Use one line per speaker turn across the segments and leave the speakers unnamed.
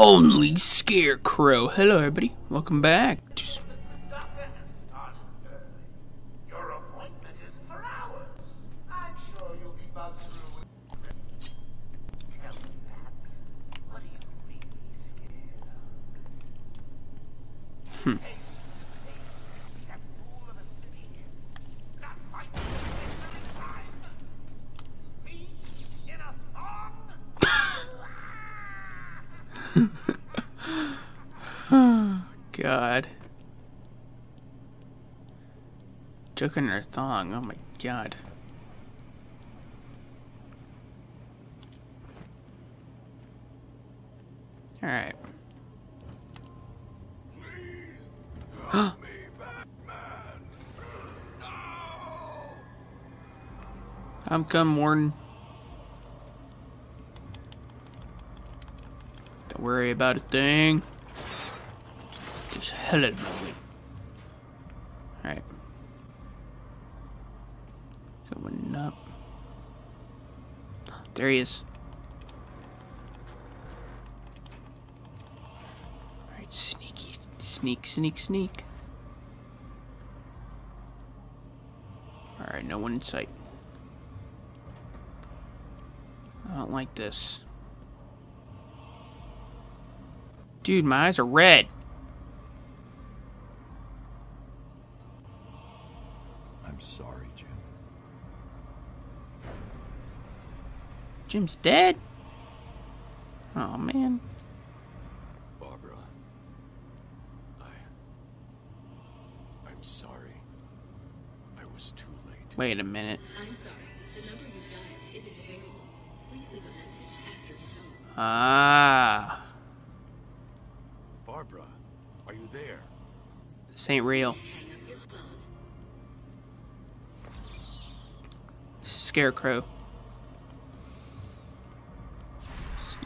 only Scarecrow. Hello, everybody. Welcome back. Just
Doctor has started early. Your appointment is for hours. I'm sure you'll be buzzed through. Tell me, Bats, what are you really scared of? Hmm. Hey, hey, that fool of a city here. Not my business time. Me in a thong?
God. Joking her thong. Oh my god. Alright. I'm come, Warden. Don't worry about a thing. Just hell of my way. Alright. Going up. There he is. Alright, sneaky. Sneak, sneak, sneak. Alright, no one in sight. I don't like this. Dude, my eyes are red.
I'm sorry, Jim.
Jim's dead? Oh, man.
Barbara. I. I'm sorry. I was too late.
Wait a minute.
I'm sorry. The number you dialed isn't available. Please leave a message after the tone.
Ah.
Barbara, are you there?
This ain't real.
Hang up your phone.
Scarecrow.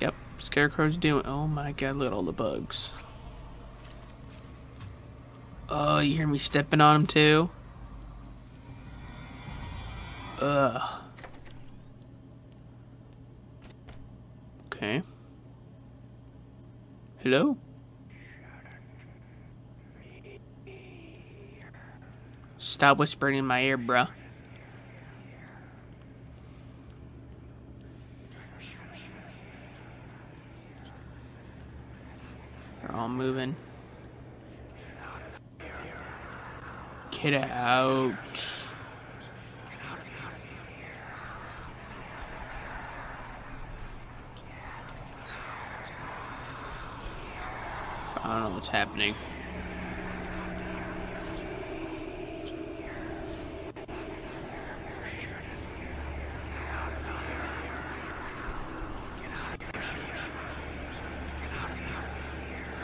Yep, Scarecrow's doing. Oh my god, look at all the bugs. Oh, you hear me stepping on them too? Ugh. Okay. Hello? Stop whispering in my ear, bruh. All moving. Get out. I don't know what's happening.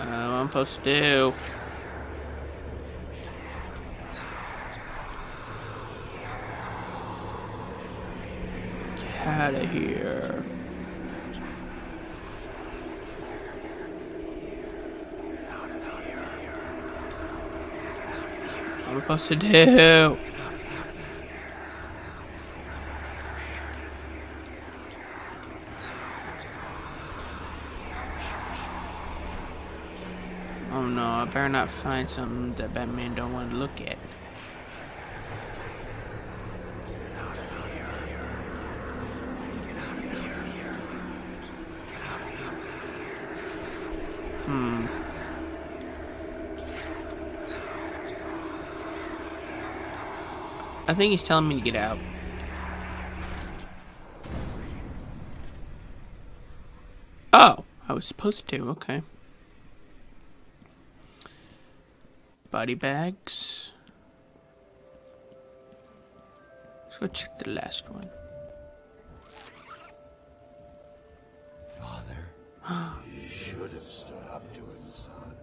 Uh, what I'm supposed to do? Get out of here. What am I supposed to do? No, I better not find something that Batman don't want to look at. Hmm. I think he's telling me to get out. Oh, I was supposed to, okay. Body bags. Let's go check the last one.
Father. you should have stood up to him, son.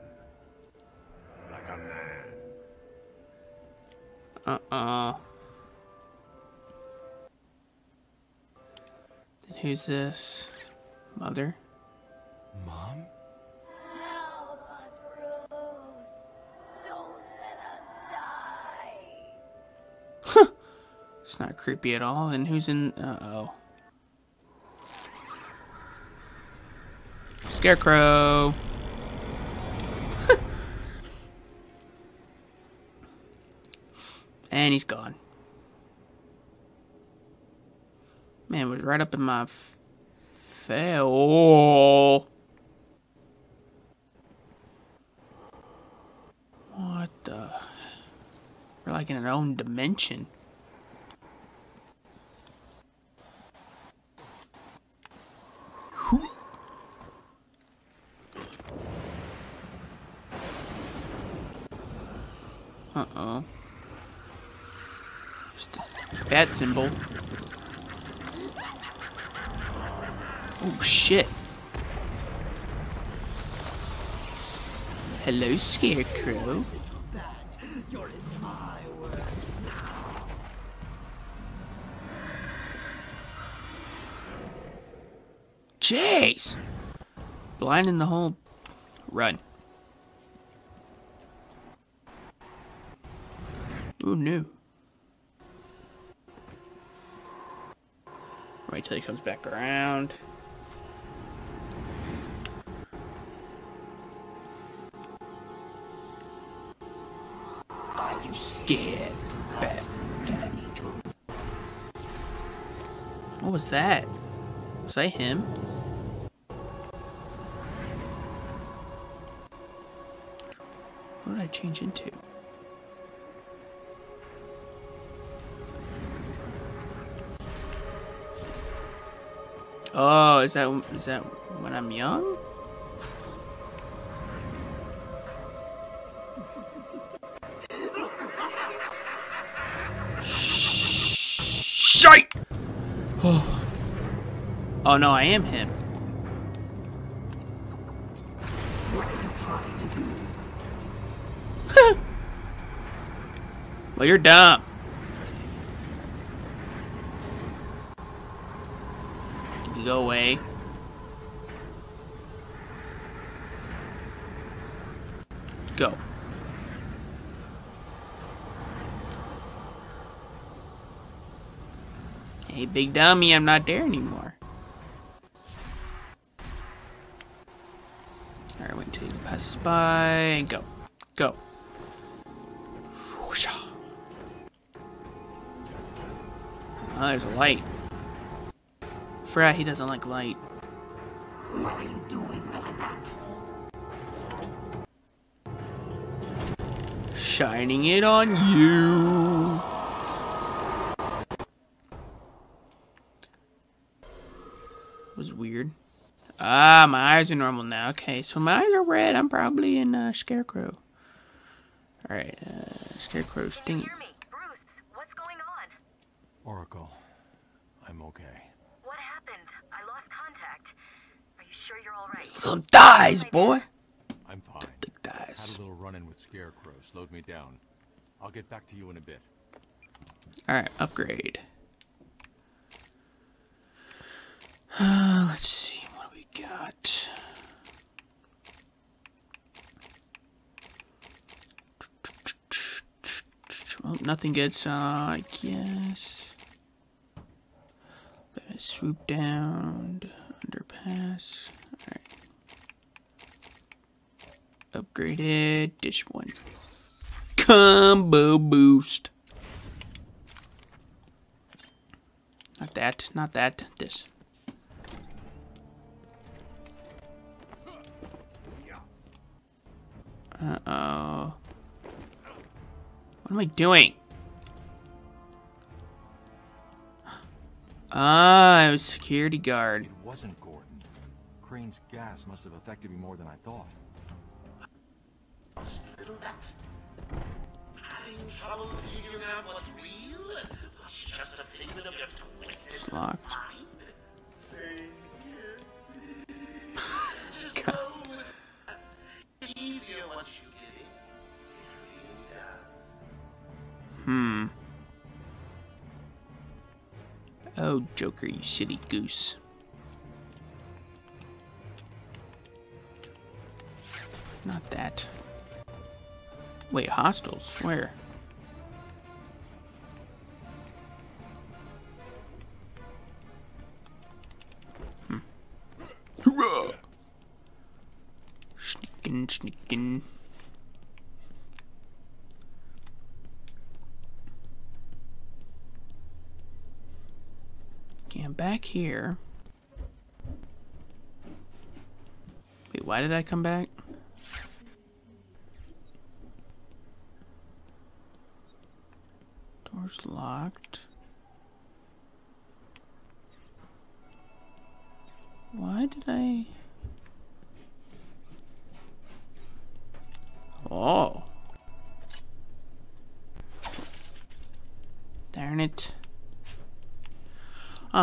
Like a man.
Uh-uh. Then who's this? Mother?
Mom?
Not creepy at all. And who's in... Uh-oh. Scarecrow. and he's gone. Man, it was right up in my f- face. Oh. What the? We're like in our own dimension. Whew. Uh-oh. Just a bat symbol. Oh, shit. Hello, Scarecrow.
In.
Jeez. Blinding the whole run. Oh, Who knew? Wait till he comes back around. Are you scared, Bat? What was that? Was that him? What did I change into? Oh, is that is that when I'm young? Shite! Oh. oh no, I am him. well, you're dumb. You go away. Go. Hey, big dummy, I'm not there anymore. Alright, wait until you pass by and go. Go. Oh, there's a light. Forgot he doesn't like light.
What are you doing,
Shining it on you. Weird. Ah, my eyes are normal now. Okay, so my eyes are red. I'm probably in uh, Scarecrow. Alright, uh, Scarecrow stinging.
Hear me, Bruce. What's going on?
Oracle, I'm okay.
What happened? I lost contact. Are you sure you're all right?
Some dies, boy.
I'm fine.
Thick
Had a little run-in with Scarecrow, slowed me down. I'll get back to you in a bit.
Alright, upgrade. Uh, let's see, what we got? Well, nothing gets, uh, I guess. Swoop down, underpass. Alright. Upgraded, dish one. Combo boost. Not that, not that, this. Uh-oh. What am I doing? Ah, I was security guard.
It wasn't Gordon. Crane's gas must have affected me more than I thought.
Little bat.
Hmm. Oh, Joker, you silly goose. Not that. Wait, hostels? Where? Sneaking. Okay, I'm back here. Wait, why did I come back?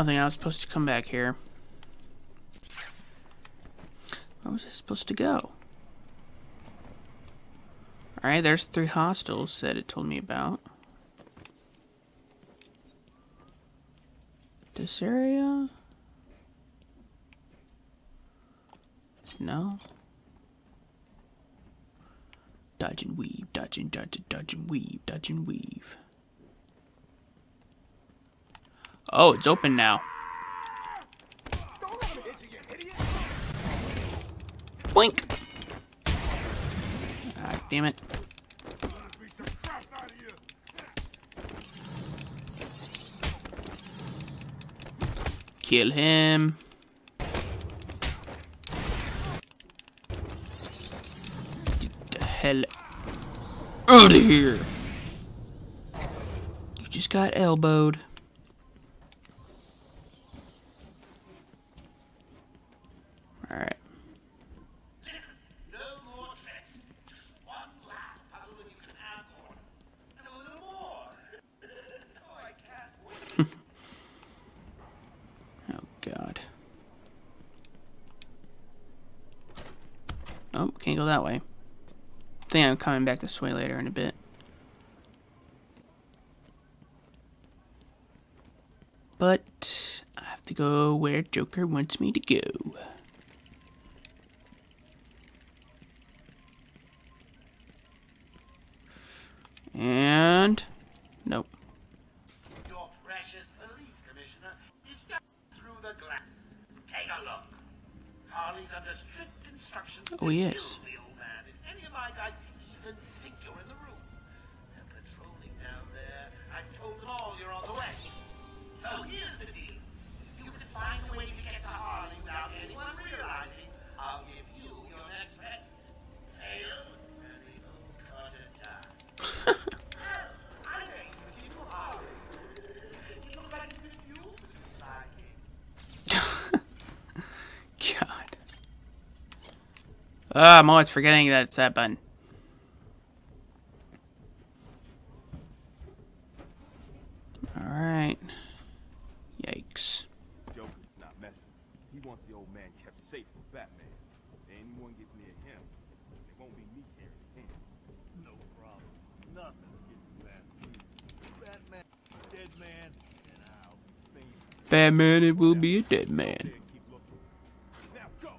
I was supposed to come back here. Where was I supposed to go? Alright, there's three hostels that it told me about. This area? No. Dodge and weave, dodge and dodge and dodge and weave, dodge and weave. Oh, it's open now. Blink. Ah, damn it. Kill him. Get the hell out of here. You just got elbowed. Alright.
No more tricks. Just one last puzzle and you can have one. And a little more. oh, I can't wait.
Oh god. Oh, can't go that way. I think I'm coming back this way later in a bit. But I have to go where Joker wants me to go. Ah, I'm always forgetting that it's that button. Alright. Yikes.
Joker's not messing. He wants the old man kept safe from Batman. If anyone gets near him, it won't be me carrying him.
No problem. Nothing's getting past me. Batman, dead man, and I'll face
Batman, it will be a dead man.
There, keep looking. Now go!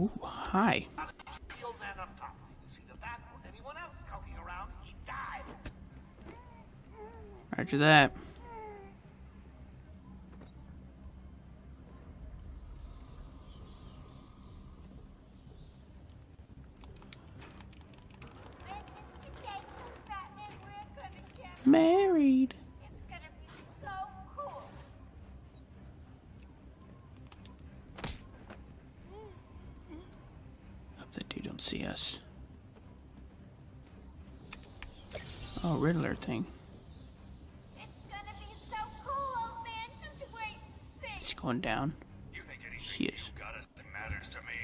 Ooh, hi.
The old man up top. You see the bat or anyone else skulking around, he died.
Roger that.
When is the day for Batman we're get?
Married. Hope that dude don't see us. Oh, Riddler thing. Going down.
You think
He is.
got us that matters to me?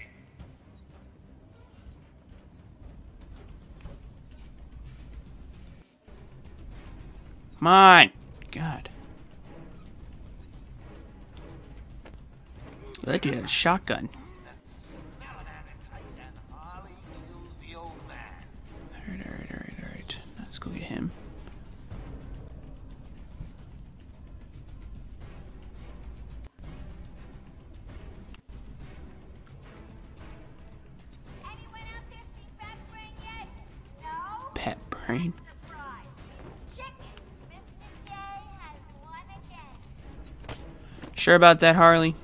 Come on. God. That dude had a shotgun. Sure about that, Harley?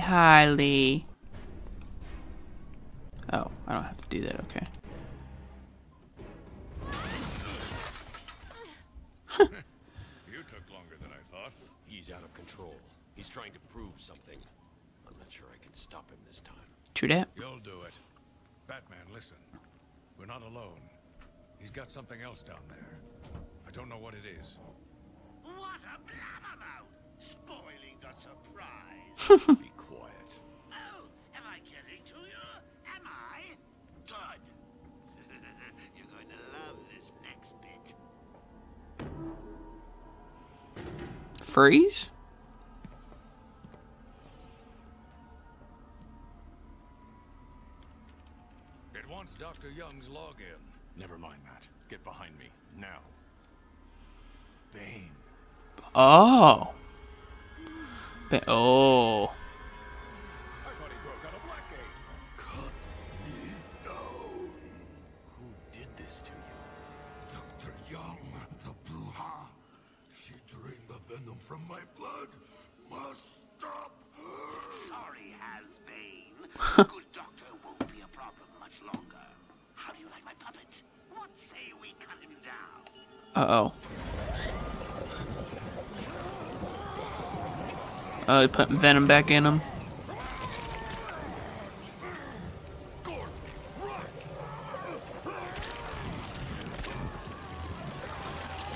First.
Hey, Harley. Oh, I don't have to do that, okay.
You took longer than I thought.
He's out of control. He's trying to prove something. I'm not sure I can stop him this time.
True that.
You'll do it. Batman, listen. We're not alone. He's got something else down there. I don't know what it is.
What a blabbermouth! Spoiling the surprise.
Freeze?
It wants Dr. Young's login.
Never mind that. Get behind me. Now.
Bane.
Oh. Ba- oh.
Drained the venom from my blood. Must stop her.
Sorry, has Bane. Good doctor won't be a problem much longer. How do you like my puppet? What say we cut him down?
Uh oh. Oh, they put venom back in him.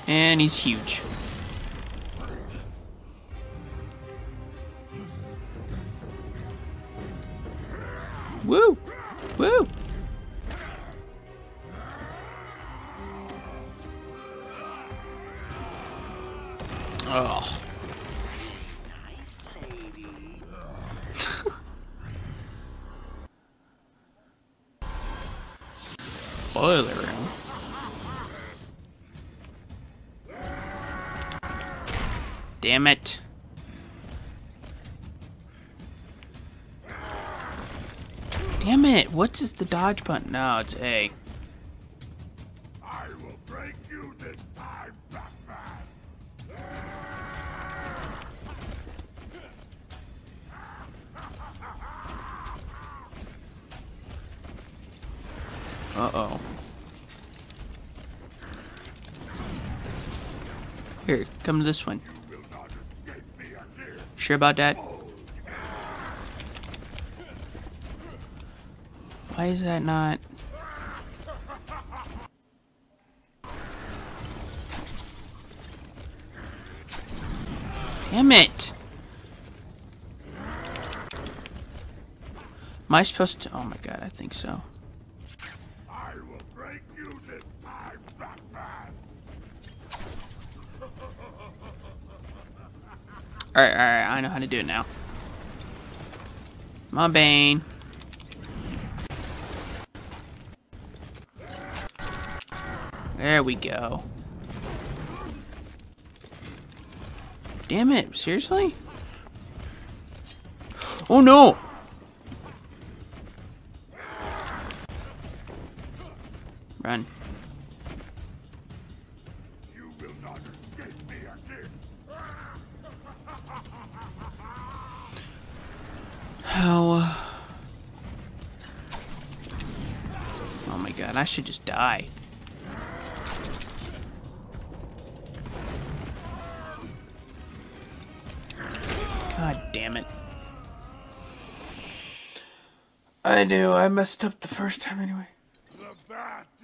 And he's huge. Damn it. Damn it. What is the dodge button? No, it's A.
I will break you this time, Batman.
Uh-oh. Here, come to this one. Sure about that? Why is that not? Damn it! Am I supposed to? Oh my god, I think so.
I will break you this time, Batman.
Alright, alright, I know how to do it now. My Bane. There we go. Damn it, seriously? Oh no! Run. I should just die. God damn it. I knew I messed up the first time anyway.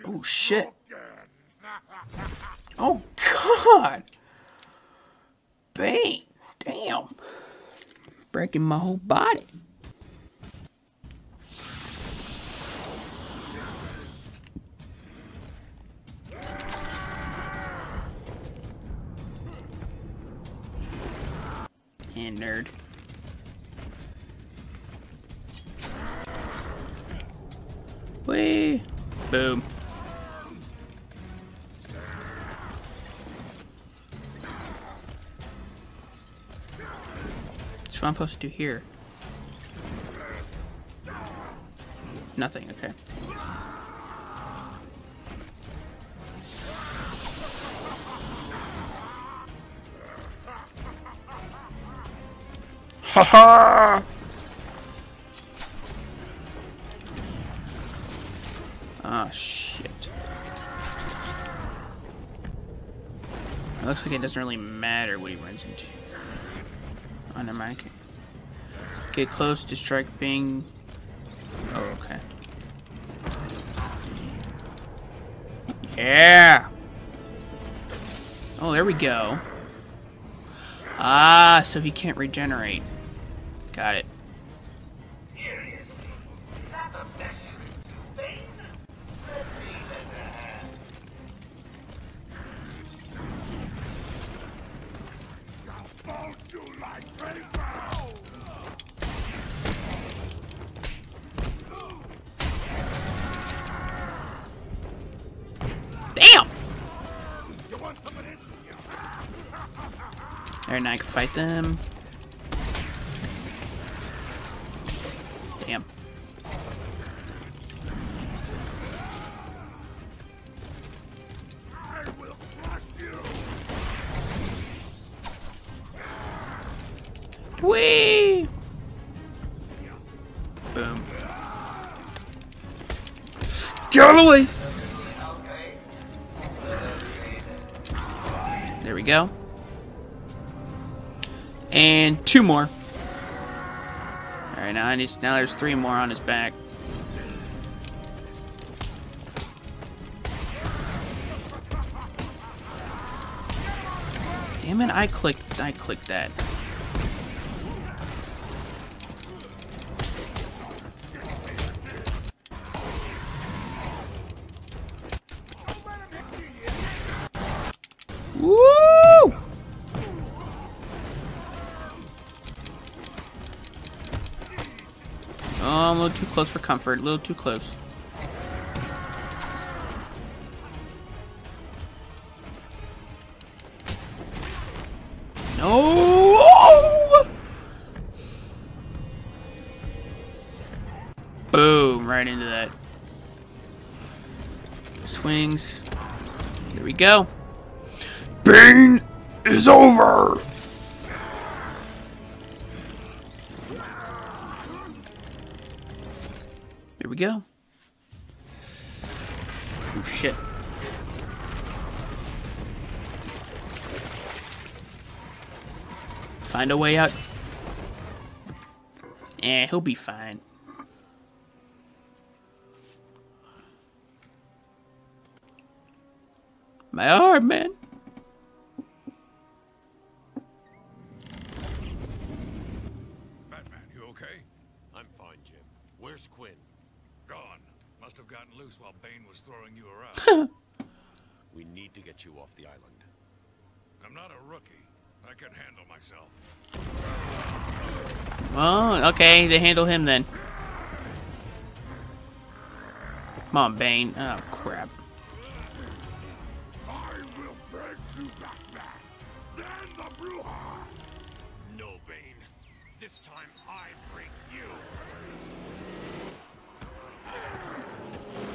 Oh shit. Oh god! Bane! Damn. Breaking my whole body. Supposed to do here? Nothing, okay. Ha ha! Ah, shit. It looks like it doesn't really matter what he runs into. Oh, never mind. Get close to strike being... Oh, okay. Yeah! Oh, there we go. Ah, so he can't regenerate. Got it. Get out of the way! There we go. And two more. Alright, now I need now there's three more on his back. Damn it, I clicked I clicked that. Close for comfort. A little too close. No! Boom! Right into that. Swings. There we go.
Bane is over.
Go. Oh shit. Find a way out. Eh, he'll be fine. My arm, man.
Get you off the island.
I'm not a rookie. I can handle myself.
Oh, okay, they handle him then. Come on, Bane. Oh, crap.
I will break you, Batman. Then the Bruja.
No, Bane. This time I break you.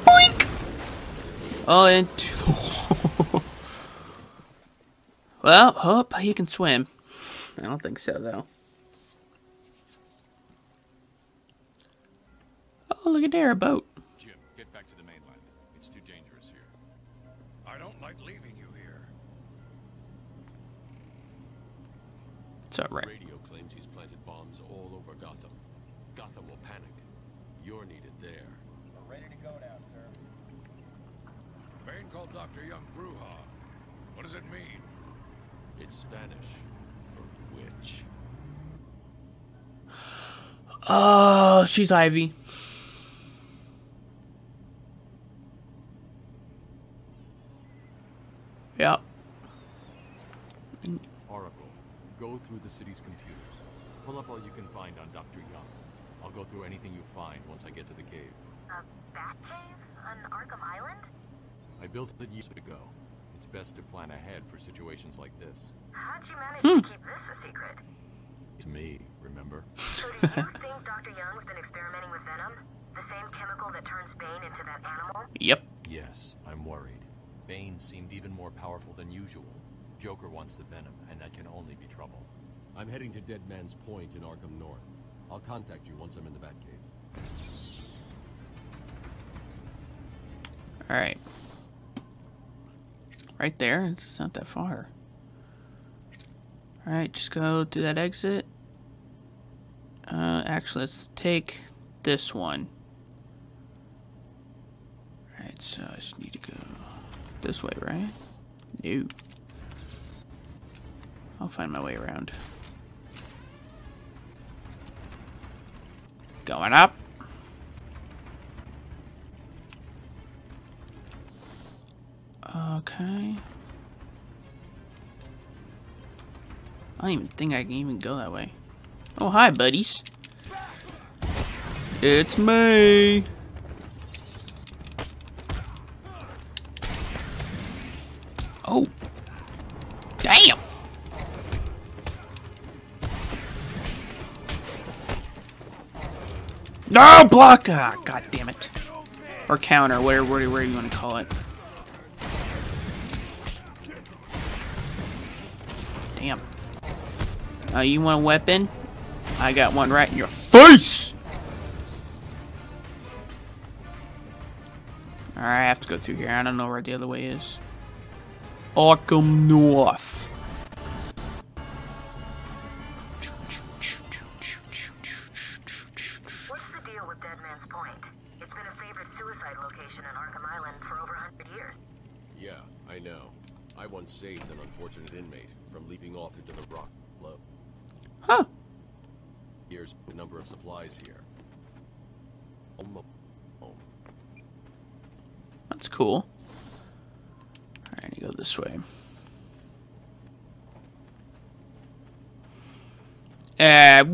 Boink! Oh, into the wall. Well, hope he can swim. I don't think so, though. Oh, look at there, a boat.
Jim, get back to the mainland. It's too dangerous here.
I don't like leaving you here.
It's alright.
Radio claims he's planted bombs all over Gotham. Gotham will panic. You're needed there.
We're ready to go now, sir.
Bane called Dr. Young Bruja. What does it mean?
It's Spanish for witch.
Oh, she's Ivy. Yep.
Oracle, go through the city's computers. Pull up all you can find on Dr. Young. I'll go through anything you find once I get to the cave.
A bat cave on Arkham Island?
I built it years ago. It's best to plan ahead for situations like this.
How'd you manage
Hmm.
to keep this a secret?
It's me, remember?
So do you think Dr. Young's been experimenting with venom? The same chemical that turns Bane into that animal?
Yep.
Yes, I'm worried. Bane seemed even more powerful than usual. Joker wants the venom, and that can only be trouble.
I'm heading to Dead Man's Point in Arkham North. I'll contact you once I'm in the Batcave.
Alright. Right there. It's not that far. Alright, just go to that exit. Uh, actually, let's take this one. Alright, so I just need to go this way, right? No. I'll find my way around. Going up. Okay. I don't even think I can even go that way. Oh, hi, buddies. It's me. Oh. Damn. No, block! Ah, God damn it. Or counter, whatever, whatever you want to call it. Uh, you want a weapon? I got one right in your face! Alright, I have to go through here. I don't know where the other way is. Arkham North.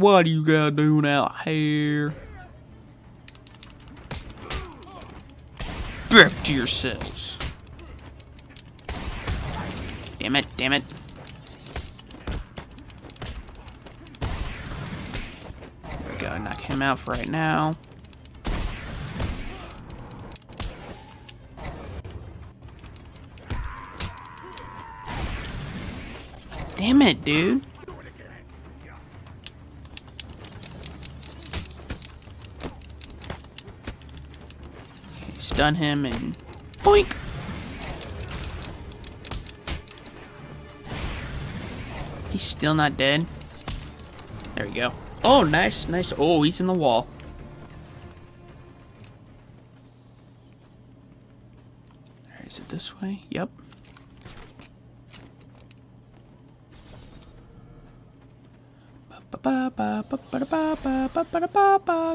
What are you guys doing out here? Back to yourselves. Damn it, damn it. We go, knock him out for right now. Damn it, dude. stun him and boink. He's still not dead. There we go. Oh, nice, nice. Oh, he's in the wall. Is it this way? Yep.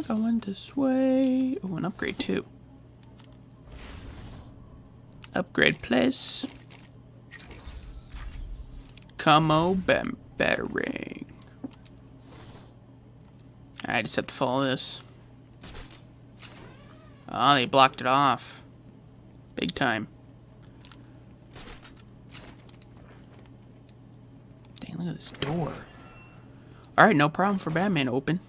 Going this way. Oh, an upgrade too. Upgrade, please. Camo bam battering. I just have to follow this. Oh, they blocked it off. Big time. Dang, look at this door. Alright, no problem for Batman open.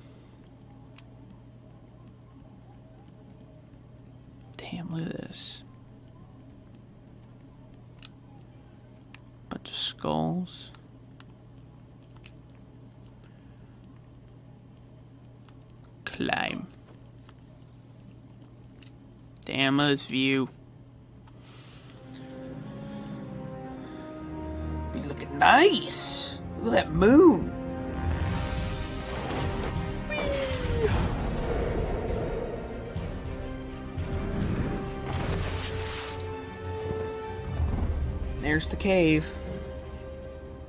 camera's view. Be looking nice. Look at that moon. There's the cave.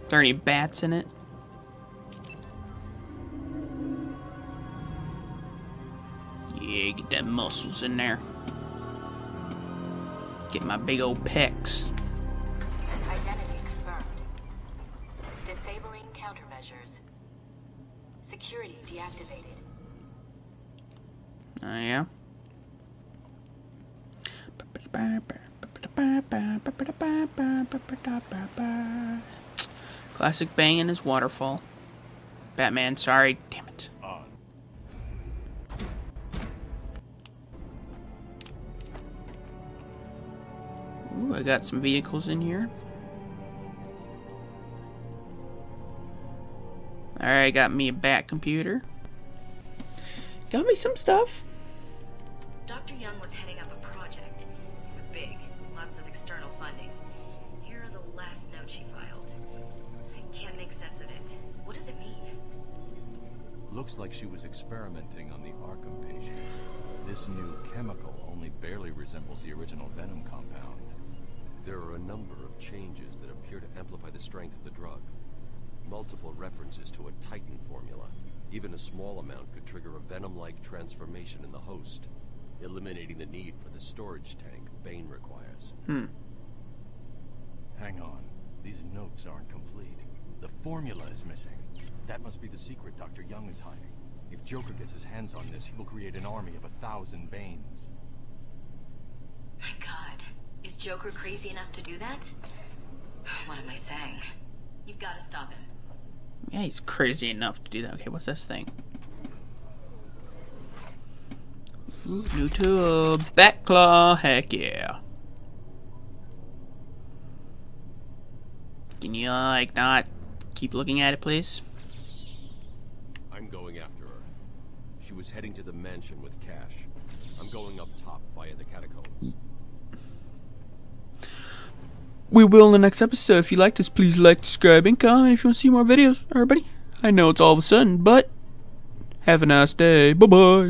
Is there any bats in it? Yeah, get that muscles in there. Get my big old pecs.
Identity confirmed. Disabling countermeasures. Security deactivated.
Oh, yeah. Classic Bane in his waterfall. Batman, sorry. Damn it. I got some vehicles in here. Alright, got me a bat computer. Got me some stuff.
Dr. Young was heading up a project. It was big, lots of external funding. Here are the last notes she filed. I can't make sense of it. What does it mean?
Looks like she was experimenting on the Arkham patients. This new chemical only barely resembles the original Venom compound.
There are a number of changes that appear to amplify the strength of the drug. Multiple references to a Titan formula. Even a small amount could trigger a Venom-like transformation in the host, eliminating the need for the storage tank Bane requires.
Hmm.
Hang on. These notes aren't complete. The formula is missing. That must be the secret Dr. Young is hiding. If Joker gets his hands on this, he will create an army of a thousand Banes.
My god. Is Joker crazy enough to do that? What am I saying? You've got to stop him.
Yeah, he's crazy enough to do that. Okay, what's this thing? Ooh, new tool. Batclaw. Heck yeah. Can you, like, not keep looking at it, please?
I'm going after her. She was heading to the mansion with cash. I'm going up top via the catacombs.
We will in the next episode. If you liked this, please like, subscribe, and comment if you want to see more videos. Everybody, I know it's all of a sudden, but have a nice day. Bye bye.